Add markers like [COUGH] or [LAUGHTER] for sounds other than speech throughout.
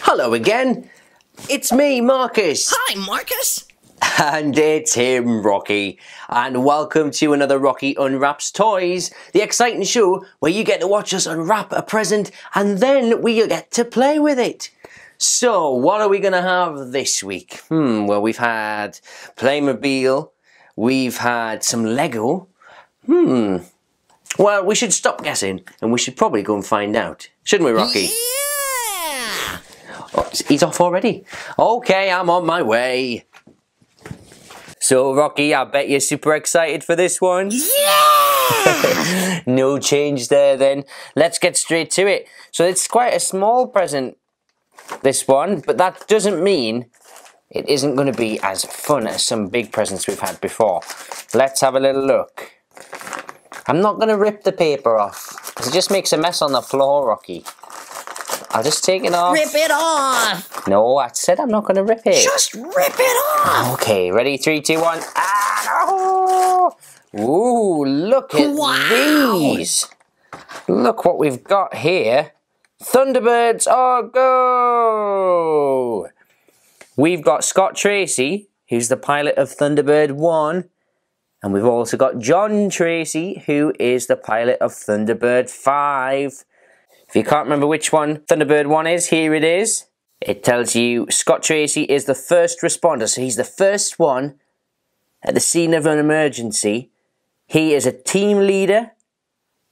Hello again. It's me, Markus. Hi, Markus. And it's him, Rocky. And welcome to another Rocky Unwraps Toys, the exciting show where you get to watch us unwrap a present and then we get to play with it. So, what are we going to have this week? Hmm, well, we've had Playmobil, we've had some Lego. Hmm. Well, we should stop guessing and we should probably go and find out. Shouldn't we, Rocky? Yeah. Oh, he's off already. Okay, I'm on my way. So, Rocky, I bet you're super excited for this one. Yeah. [LAUGHS] no change there then. Let's get straight to it. So, it's quite a small present, this one, but that doesn't mean it isn't going to be as fun as some big presents we've had before. Let's have a little look. I'm not going to rip the paper off, because it just makes a mess on the floor, Rocky. I'll just take it off. Rip it off. No, I said I'm not going to rip it. Just rip it off. Okay, ready? Three, two, one. Ah, no! Ooh, look at Wow. these. Look what we've got here. Thunderbirds are go! We've got Scott Tracy, who's the pilot of Thunderbird 1. And we've also got John Tracy, who is the pilot of Thunderbird 5. If you can't remember which one Thunderbird 1 is, here it is. It tells you Scott Tracy is the first responder, so he's the first one at the scene of an emergency. He is a team leader,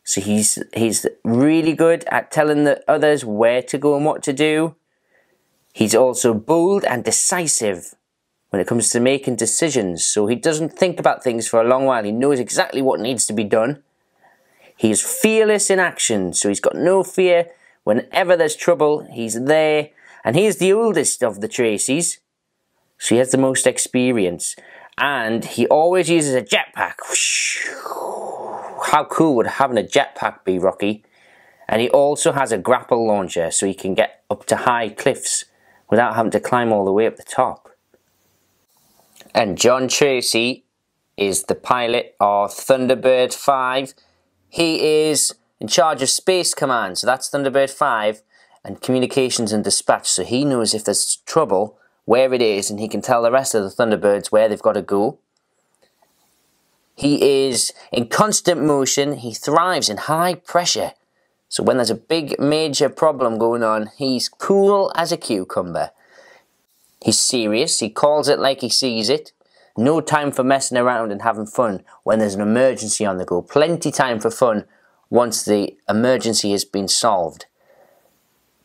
so he's he's really good at telling the others where to go and what to do. He's also bold and decisive when it comes to making decisions, so he doesn't think about things for a long while. He knows exactly what needs to be done. He's fearless in action, so he's got no fear. Whenever there's trouble, he's there. And he's the oldest of the Tracys, so he has the most experience. And he always uses a jetpack. How cool would having a jetpack be, Rocky? And he also has a grapple launcher, so he can get up to high cliffs without having to climb all the way up the top. And John Tracy is the pilot of Thunderbird 5 he is in charge of Space Command, so that's Thunderbird 5, and Communications and Dispatch, so he knows if there's trouble, where it is, and he can tell the rest of the Thunderbirds where they've got to go. He is in constant motion, he thrives in high pressure, so when there's a big major problem going on, he's cool as a cucumber. He's serious, he calls it like he sees it, no time for messing around and having fun when there's an emergency on the go. Plenty time for fun once the emergency has been solved.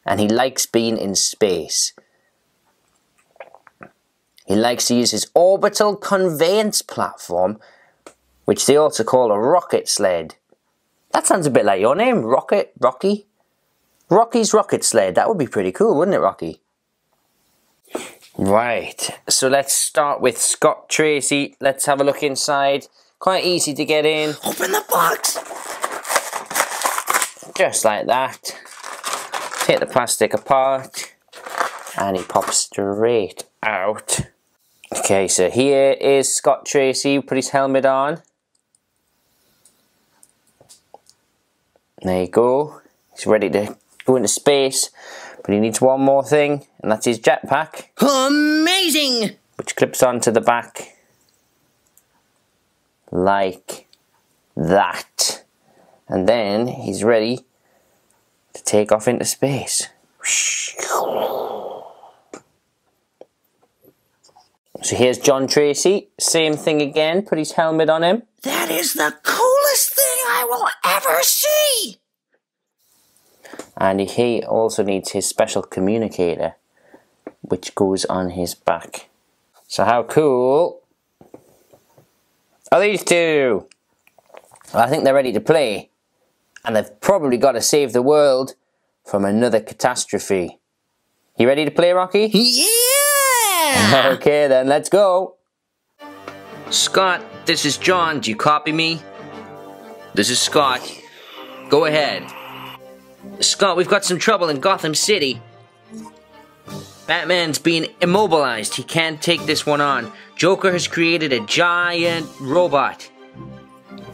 And he likes being in space. He likes to use his orbital conveyance platform, which they also call a rocket sled. That sounds a bit like your name, Rocket, Rocky. Rocky's rocket sled. That would be pretty cool, wouldn't it, Rocky? Right, so let's start with Scott Tracy. Let's have a look inside. Quite easy to get in, Open the box. just like that. Take the plastic apart, and he pops straight out. Okay, so here is Scott Tracy. Put his helmet on. There you go. He's ready to go into space, but he needs one more thing, and that's his jetpack. Amazing. which clips onto the back like that. And then he's ready to take off into space. So here's John Tracy, same thing again, put his helmet on him. That is the coolest thing I will ever see. And he also needs his special communicator, which goes on his back. So how cool are these two? Well, I think they're ready to play. And they've probably got to save the world from another catastrophe. You ready to play, Rocky? Yeah. Yeah! [LAUGHS] Okay, then let's go. Scott, this is John. Do you copy me? This is Scott. Go ahead. Scott, we've got some trouble in Gotham City. Batman's being immobilized. He can't take this one on. Joker has created a giant robot.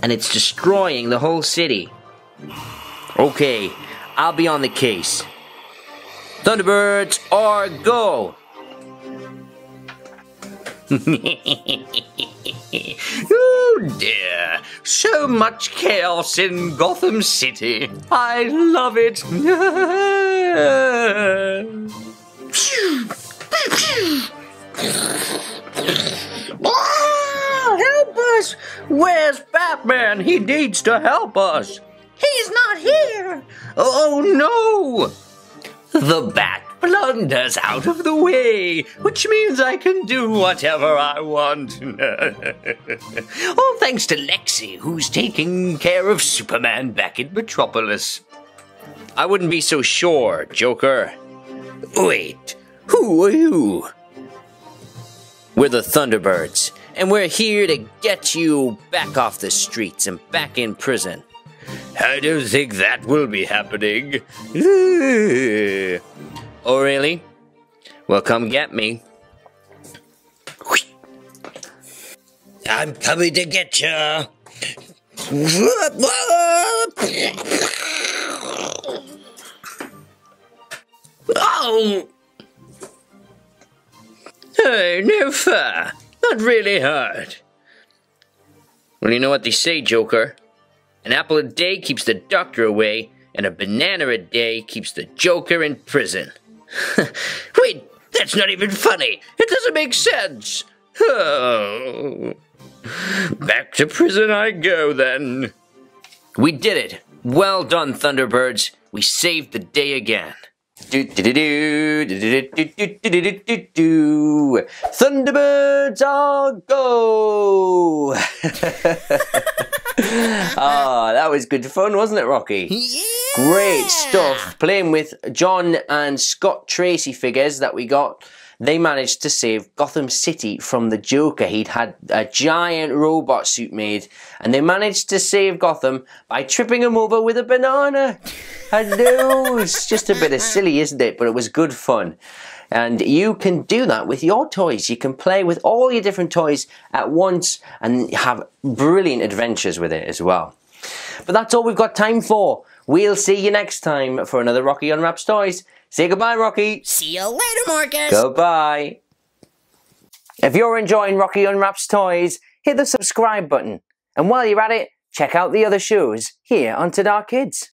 And it's destroying the whole city. Okay, I'll be on the case. Thunderbirds are go! [LAUGHS] oh dear, so much chaos in Gotham City. I love it. Ah, help us! Where's Batman? He needs to help us. He's not here. Oh no! The bat blunders out of the way, which means I can do whatever I want. [LAUGHS] All thanks to Lexi, who's taking care of Superman back in Metropolis. I wouldn't be so sure, Joker. Wait, who are you? We're the Thunderbirds, and we're here to get you back off the streets and back in prison. I don't think that will be happening. [LAUGHS] oh, really? Well, come get me. I'm coming to get you. Oh! Hey, no fair. That really hurt. Well, you know what they say, Joker. An apple a day keeps the doctor away, and a banana a day keeps the Joker in prison. Wait, that's not even funny. It doesn't make sense. Oh. Back to prison I go then. We did it. Well done, Thunderbirds. We saved the day again. Thunderbirds all go! [LAUGHS] Ah, that was good fun, wasn't it, Rocky? Yeah! Great stuff. Playing with John and Scott Tracy figures that we got. They managed to save Gotham City from the Joker. He'd had a giant robot suit made, and they managed to save Gotham by tripping him over with a banana. I know, it's just a bit of silly, isn't it? But it was good fun. And you can do that with your toys. You can play with all your different toys at once and have brilliant adventures with it as well. But that's all we've got time for. We'll see you next time for another Rocky Unwraps Toys. Say goodbye, Rocky. See you later, Markus! Goodbye. If you're enjoying Rocky Unwraps Toys, hit the subscribe button. And while you're at it, check out the other shows here on TaDaKids.